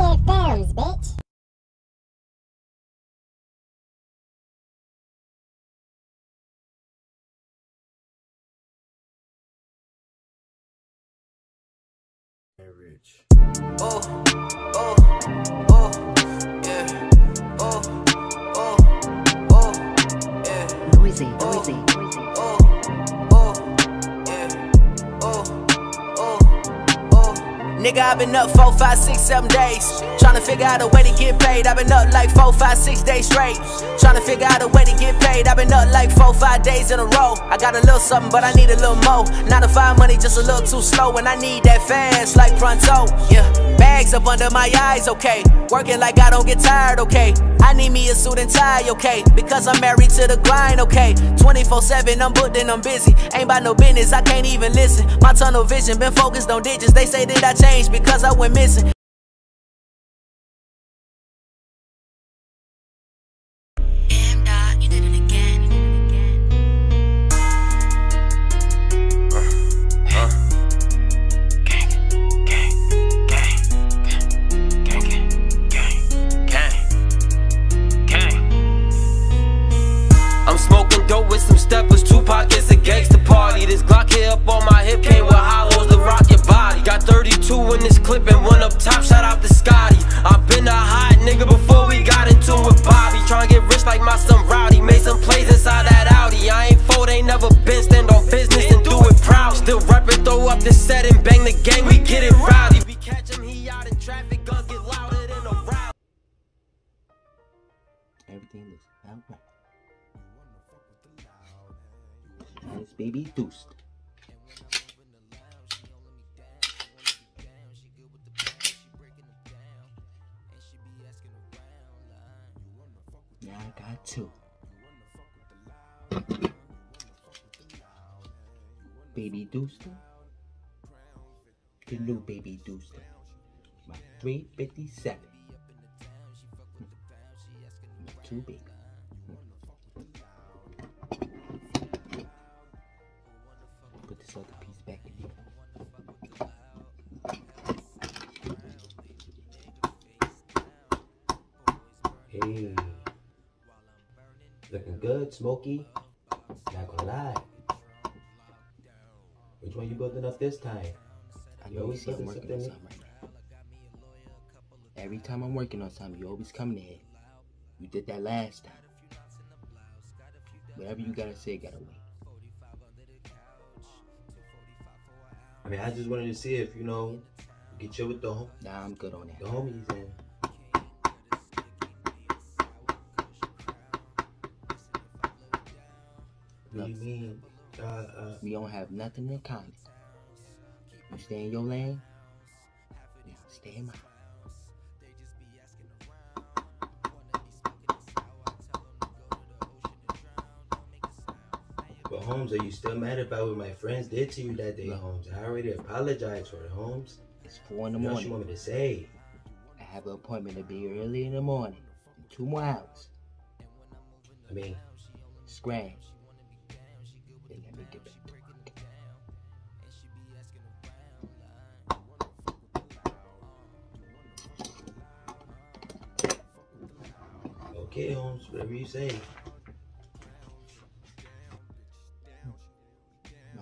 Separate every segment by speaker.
Speaker 1: Kid Films, bitch.
Speaker 2: Rich.
Speaker 3: Oh, oh, oh, yeah. Oh, oh, oh, yeah.
Speaker 4: Noisy, noisy,
Speaker 3: Nigga, I've been up four, five, six, seven days. Tryna figure out a way to get paid. I've been up like four, five, six days straight. Tryna figure out a way to get paid. I've been up like four, five days in a row. I got a little something, but I need a little more. Not to find money, just a little too slow. And I need that fast, like pronto. Yeah, bags up under my eyes, okay. Working like I don't get tired, okay. I need me a suit and tie, okay. Because I'm married to the grind, okay. 24 7, I'm booked and I'm busy. Ain't by no business, I can't even listen. My tunnel vision been focused on digits. They say that I changed because I went missing.
Speaker 2: Everything baby Deuced. Now I got two. Baby Deuster. The new baby Deuster. My 357. Two baby. Put this other piece back in here. Hey. Looking good, Smokey. Not gonna lie. Which one you building up this time? You always building
Speaker 5: on
Speaker 2: something
Speaker 5: right. Every time I'm working on something, you always come in. You did that last time. Whatever you gotta say, gotta wait.
Speaker 2: I mean, I just wanted to see if, you know, get you with the, hom-
Speaker 5: Nah, I'm good on that.
Speaker 2: the homies and. What do you mean? Uh, uh,
Speaker 5: We don't have nothing in common. You stay in your lane, yeah, stay in mine.
Speaker 2: But Holmes, are you still mad about what my friends did to you that day,
Speaker 5: No.
Speaker 2: Holmes? I already apologized for it, Holmes.
Speaker 5: It's four in the
Speaker 2: What else you want me to say?
Speaker 5: I have an appointment to be early in the morning. In two more hours.
Speaker 2: I mean,
Speaker 5: Scram. Then let me get back to work.
Speaker 2: okay, Holmes, whatever you say.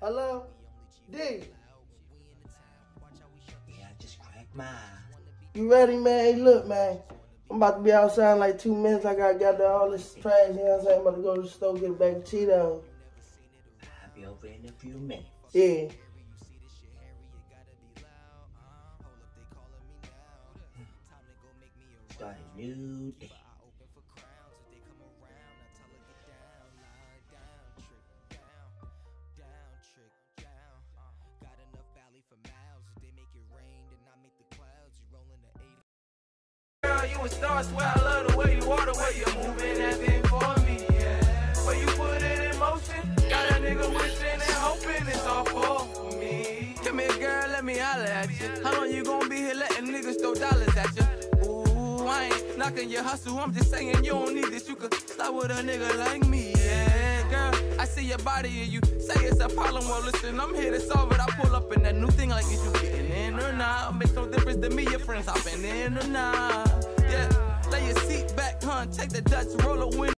Speaker 6: Hello? D,
Speaker 2: Yeah, I just cracked my
Speaker 6: you ready, man? Hey, look, man. I'm about to be outside in like two minutes. I gotta gather all this trash, you know what I'm saying? I'm about to go to the store, get a bag of Cheetos.
Speaker 2: I'll be over in a few minutes.
Speaker 6: Yeah. Hmm.
Speaker 2: Start a new day.
Speaker 1: With stars, swear I love the way you are, the way you're moving that thing for me, yeah. Way you put it in motion, got a nigga wishing and hoping it's all for me. Come here, girl, let me holler at you. How long you gonna be here letting niggas throw dollars at you? Ooh, I ain't knocking your hustle, I'm just saying you don't need this. You could start with a nigga like me, yeah, girl. I see your body and you say it's a problem. Well, listen, I'm here to solve it. I pull up in that new thing like, is you getting in or not? Makes no difference to me, your friends hopping in or not. Lay your seat back, huh? Take the Dutch, roll a window.